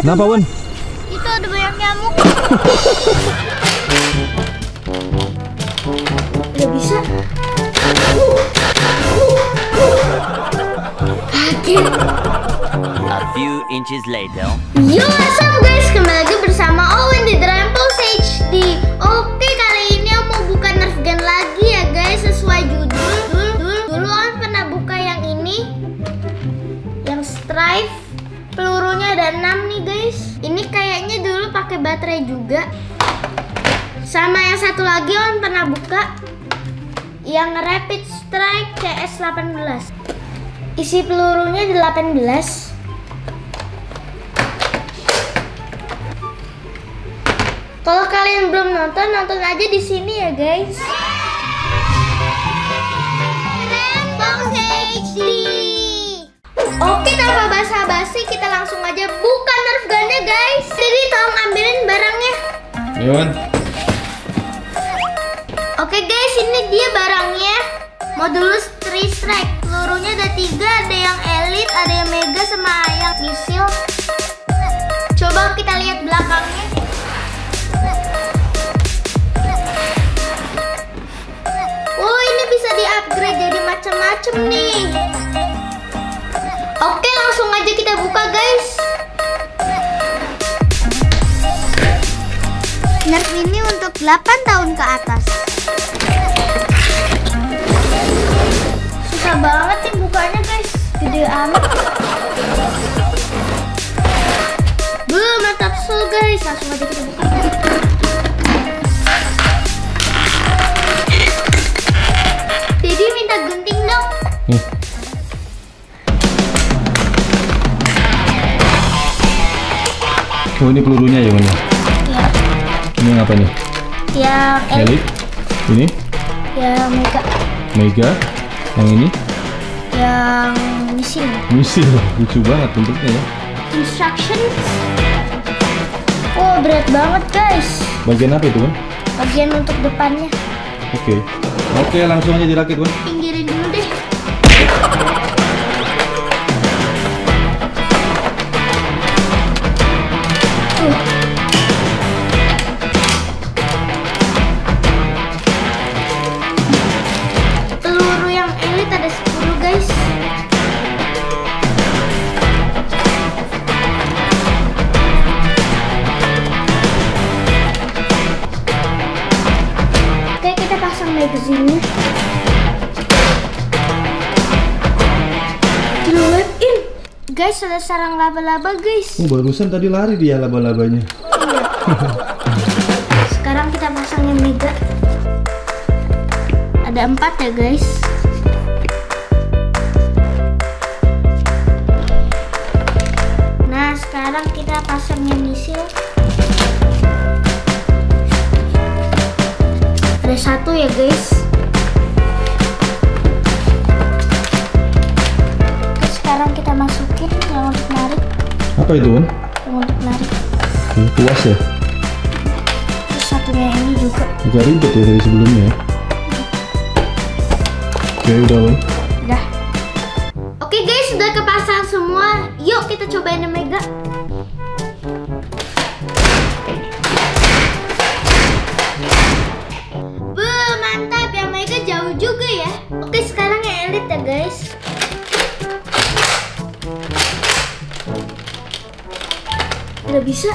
Kenapa, Wan? Itu ada banyak nyamuk. Gak bisa. Kaget. A few inches later. Yo, what's up guys? Kembali lagi bersama Pelurunya ada 6 nih guys. Ini kayaknya dulu pakai baterai juga. Sama yang satu lagi Owen pernah buka, yang Rapid Strike CS18. Isi pelurunya 18. Kalau kalian belum nonton, nonton aja di sini ya guys. Rainbow HD. Oke, tanpa basa-basi kita langsung aja buka Nerf gunnya guys. Jadi tolong ambilin barangnya. Wan. Oke guys, ini dia barangnya. Modulus 3 strike. Pelurunya ada tiga, ada yang elite, ada yang mega, sama yang misil. Coba kita lihat belakangnya. Oh, ini bisa di-upgrade jadi macam-macam nih. 8 tahun ke atas. Susah banget nih bukanya, guys. Gede amat. Belum mantap sul, guys. Langsung aja kita buka. Jadi minta gunting dong. Nih. Oh, ini pelurunya ya, ya? Ya, Ini apa nih? Yang Elite. Ini yang mega, Mega. Yang ini yang misil. misil. Lucu banget bentuknya ya. Instructions. Oh, berat banget, guys. Bagian apa itu? Bagian untuk depannya. Oke. Oke, langsung aja dirakit, Wan. In. Guys, ada sarang laba-laba, guys. Oh, barusan tadi lari dia laba-labanya. Sekarang kita pasang yang mega. Ada empat ya, guys. Nah, sekarang kita pasang yang misil. Ada satu ya, guys. Oke, sekarang kita masukin yang untuk narik, Apa itu, Wan? yang untuk narik. Oke, puas ya. Terus satunya ini juga. Agak ribet ya dari sebelumnya ya. Oke, udah, Wan. Udah. Oke guys, sudah kepasang semua. Yuk kita cobain yang mega. Guys. Udah bisa.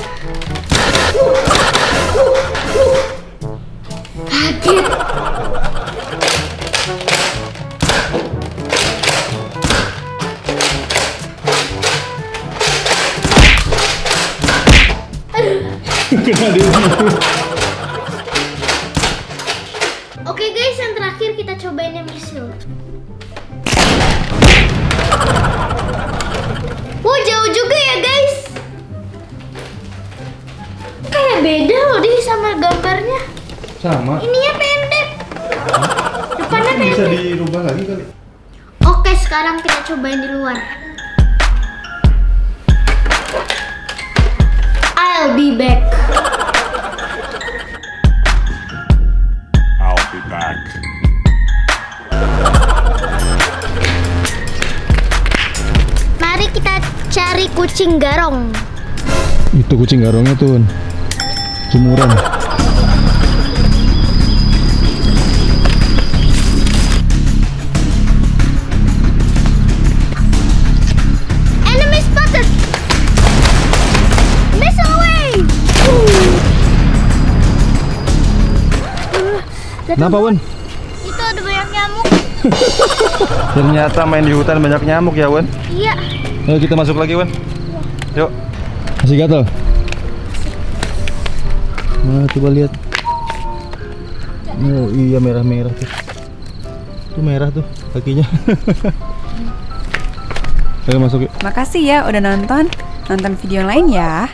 Kaget. Kena dia. Oke guys, yang terakhir kita cobain yang misil. Sama. Ininya pendek. Depannya Bisa pendek. dirubah lagi kali. Oke, sekarang kita cobain di luar. I'll be back. I'll be back. Mari kita cari kucing garong. Itu kucing garongnya tuh. Jemuran. Kenapa, Wan? Itu ada banyak nyamuk. Ternyata main di hutan banyak nyamuk ya, Wan. Iya. Ayo kita masuk lagi, Wan. Yuk. Masih gatal? Nah, coba lihat. Oh iya merah-merah tuh. Tuh merah tuh kakinya. Ayo masuk yuk. Makasih ya udah nonton. Nonton video yang lain ya.